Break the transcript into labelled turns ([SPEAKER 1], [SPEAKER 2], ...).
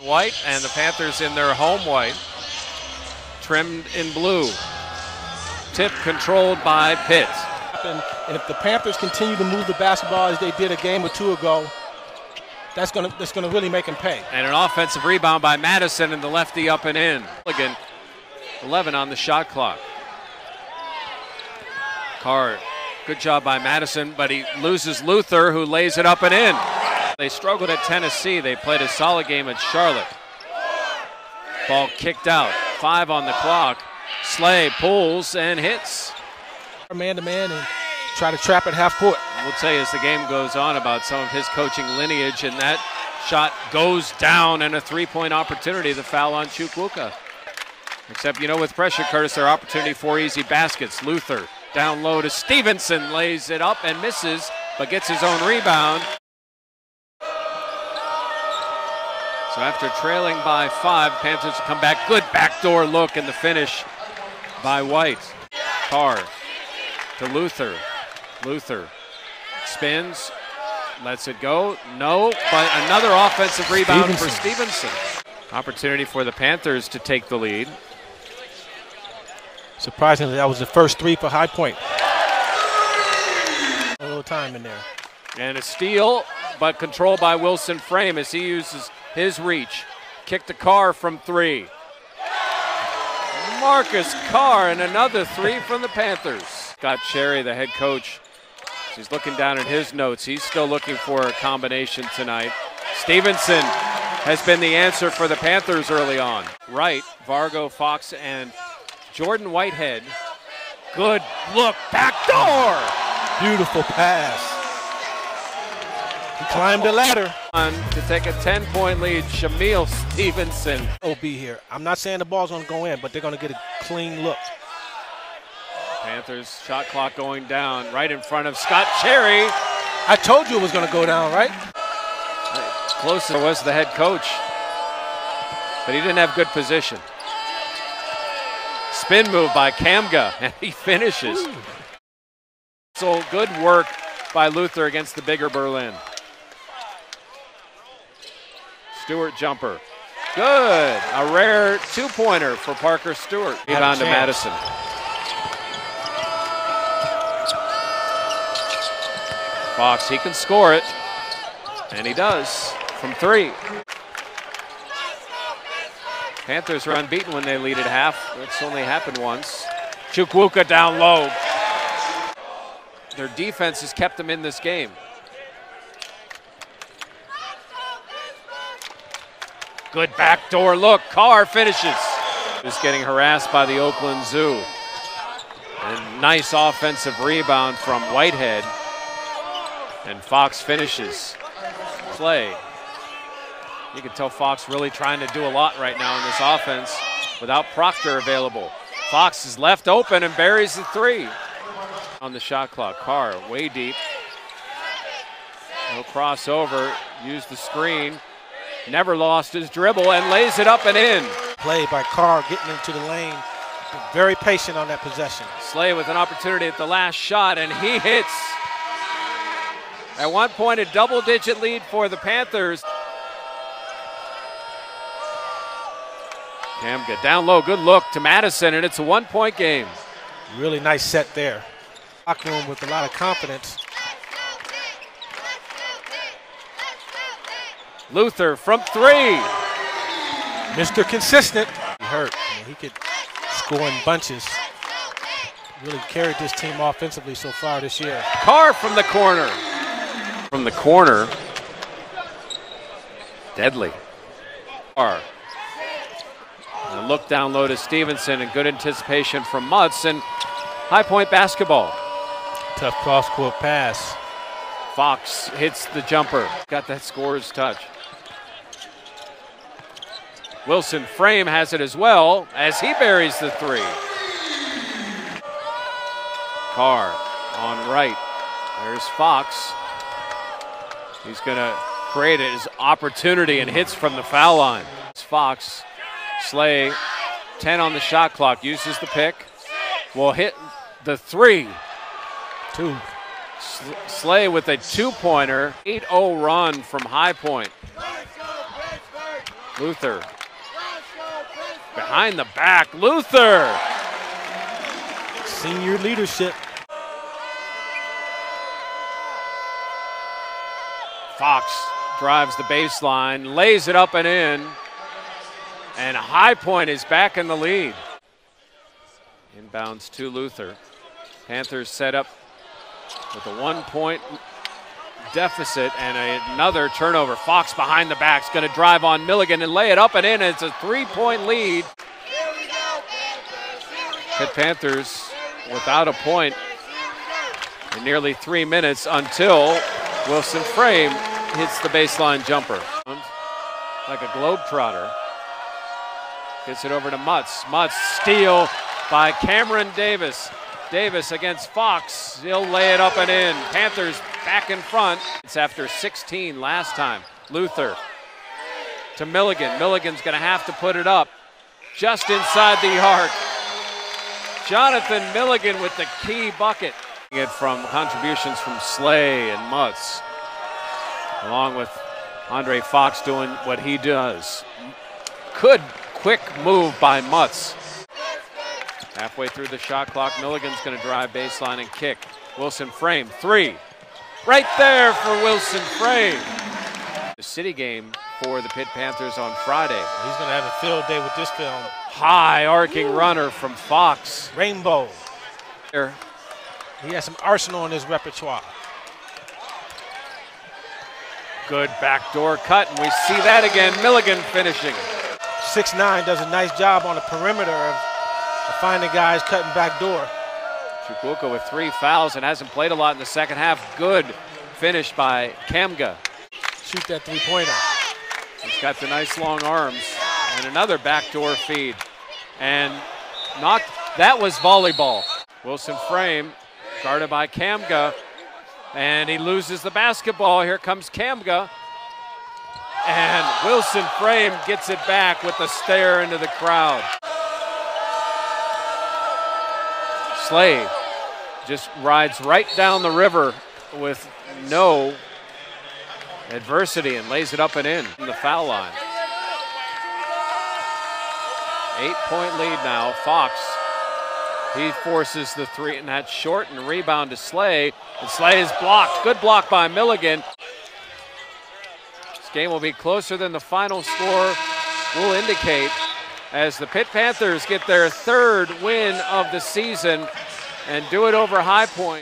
[SPEAKER 1] White and the Panthers in their home white, trimmed in blue. Tip controlled by Pitts.
[SPEAKER 2] And, and if the Panthers continue to move the basketball as they did a game or two ago, that's gonna that's gonna really make them pay.
[SPEAKER 1] And an offensive rebound by Madison and the lefty up and in. Again, 11 on the shot clock. Carr, good job by Madison, but he loses Luther, who lays it up and in. They struggled at Tennessee. They played a solid game at Charlotte. Ball kicked out. Five on the clock. Slay pulls and hits.
[SPEAKER 2] Man to man and try to trap at half court.
[SPEAKER 1] We'll tell you as the game goes on about some of his coaching lineage, and that shot goes down and a three point opportunity. The foul on Chukwuka. Except, you know, with pressure, Curtis, their opportunity for easy baskets. Luther down low to Stevenson, lays it up and misses, but gets his own rebound. So after trailing by five, Panthers come back. Good backdoor look in the finish by White. Carr to Luther. Luther spins, lets it go. No, but another offensive rebound
[SPEAKER 2] Stevenson.
[SPEAKER 1] for Stevenson. Opportunity for the Panthers to take the lead.
[SPEAKER 2] Surprisingly, that was the first three for High Point. A little time in there.
[SPEAKER 1] And a steal, but controlled by Wilson Frame as he uses his reach. Kick to Carr from three. Marcus Carr and another three from the Panthers. Scott Cherry, the head coach, he's looking down at his notes. He's still looking for a combination tonight. Stevenson has been the answer for the Panthers early on. Right, Vargo, Fox, and Jordan Whitehead. Good look, back door.
[SPEAKER 2] Beautiful pass. He climbed the ladder.
[SPEAKER 1] on to take a 10 point lead. Shamiel Stevenson.
[SPEAKER 2] OB here. I'm not saying the ball's gonna go in, but they're gonna get a clean look.
[SPEAKER 1] Panthers shot clock going down right in front of Scott Cherry.
[SPEAKER 2] I told you it was gonna go down, right?
[SPEAKER 1] Closer was the head coach, but he didn't have good position. Spin move by Kamga, and he finishes. So good work by Luther against the bigger Berlin. Stewart jumper. Good. A rare two pointer for Parker Stewart. Rebound to. Madison. Fox, he can score it. And he does from three. Panthers are unbeaten when they lead at half. That's only happened once. Chukwuka down low. Their defense has kept them in this game. Good backdoor look. Carr finishes. Just getting harassed by the Oakland Zoo. And nice offensive rebound from Whitehead. And Fox finishes. Play. You can tell Fox really trying to do a lot right now in this offense without Proctor available. Fox is left open and buries the three on the shot clock. Carr way deep. He'll cross over, use the screen. Never lost his dribble and lays it up and in.
[SPEAKER 2] Play by Carr getting into the lane. Very patient on that possession.
[SPEAKER 1] Slay with an opportunity at the last shot, and he hits. At one point, a double digit lead for the Panthers. Kamga down low, good look to Madison, and it's a one point game.
[SPEAKER 2] Really nice set there. Locker room with a lot of confidence.
[SPEAKER 1] Luther from three.
[SPEAKER 2] Mr. Consistent. He hurt. I mean, he could score in bunches. Really carried this team offensively so far this year.
[SPEAKER 1] Carr from the corner. From the corner. Deadly. Carr. And a look down low to Stevenson and good anticipation from Mutz and high point basketball.
[SPEAKER 2] Tough cross court pass.
[SPEAKER 1] Fox hits the jumper. Got that scorer's touch. Wilson Frame has it as well as he buries the three. Carr on right. There's Fox. He's going to create his opportunity and hits from the foul line. It's Fox. Slay, 10 on the shot clock, uses the pick. Will hit the three.
[SPEAKER 2] Two.
[SPEAKER 1] Sl- Slay with a two pointer, 8 0 run from High Point. Luther behind the back. Luther
[SPEAKER 2] Senior leadership.
[SPEAKER 1] Fox drives the baseline, lays it up and in, and High Point is back in the lead. Inbounds to Luther. Panthers set up with a one point deficit and another turnover. Fox behind the back is going to drive on Milligan and lay it up and in. It's a three point lead. Pitt Panthers without a point in nearly three minutes until Wilson Frame hits the baseline jumper. Like a globetrotter. Gets it over to Mutz. Mutz steal by Khameron Davis. Davis against Fox. He'll lay it up and in. Panthers back in front. It's after 16 last time. Luther to Milligan. Milligan's going to have to put it up just inside the arc. Jonathan Milligan with the key bucket. It from contributions from Slay and Mutz, along with Andre Fox doing what he does. Good quick move by Mutz. Halfway through the shot clock, Milligan's going to drive baseline and kick. Wilson Frame, three. Right there for Wilson Frame. The city game for the Pitt Panthers on Friday.
[SPEAKER 2] He's going to have a field day with this film.
[SPEAKER 1] High arcing runner from Fox.
[SPEAKER 2] Rainbow.
[SPEAKER 1] There.
[SPEAKER 2] He has some arsenal in his repertoire.
[SPEAKER 1] Good backdoor cut, and we see that again. Milligan finishing.
[SPEAKER 2] Six nine does a nice job on the perimeter of finding guys cutting back door.
[SPEAKER 1] Chukwuka with three fouls and hasn't played a lot in the second half. Good finish by Kamga.
[SPEAKER 2] Shoot that three pointer.
[SPEAKER 1] He's got the nice long arms and another backdoor feed. And knocked, that was volleyball. Wilson Frame guarded by Kamga. And he loses the basketball. Here comes Kamga. And Wilson Frame gets it back with a stare into the crowd. Slade just rides right down the river with no adversity and lays it up and in from the foul line. Eight point lead now. Fox. He forces the three, and that's short and rebound to Slay. And Slay is blocked. Good block by Milligan. This game will be closer than the final score will indicate as the Pitt Panthers get their third win of the season and do it over High Point.